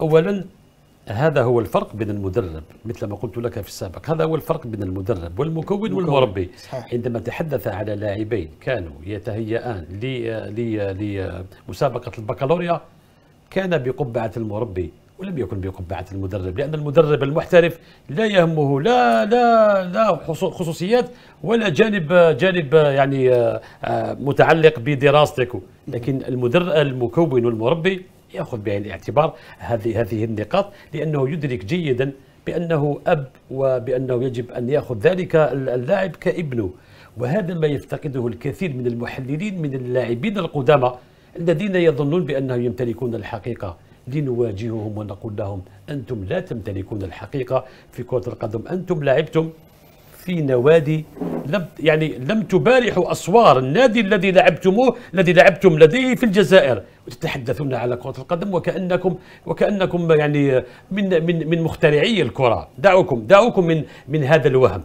اولا هذا هو الفرق بين المدرب مثل ما قلت لك في السابق. هذا هو الفرق بين المدرب والمكون والمربي. صحيح. عندما تحدث على لاعبين كانوا يتهيئان لمسابقة البكالوريا كان بقبعة المربي ولم يكن بقبعة المدرب لأن المدرب المحترف لا يهمه لا لا لا خصوصيات ولا جانب جانب يعني آه، متعلق بدراستك. لكن المدرب المكون والمربي يأخذ بعين الاعتبار هذه هذه النقاط لأنه يدرك جيدا بأنه أب وبأنه يجب أن يأخذ ذلك اللاعب كابنه. وهذا ما يفتقده الكثير من المحللين من اللاعبين القدامى الذين يظنون بأنهم يمتلكون الحقيقة. لنواجههم ونقول لهم أنتم لا تمتلكون الحقيقة في كرة القدم أنتم لعبتم في نوادي لم يعني لم تبارحوا أسوار النادي الذي لعبتموه الذي لعبتم لديه في الجزائر. وتتحدثون على كرة القدم وكانكم وكأنكم يعني من من من مخترعي الكرة. دعوكم دعوكم من من هذا الوهم.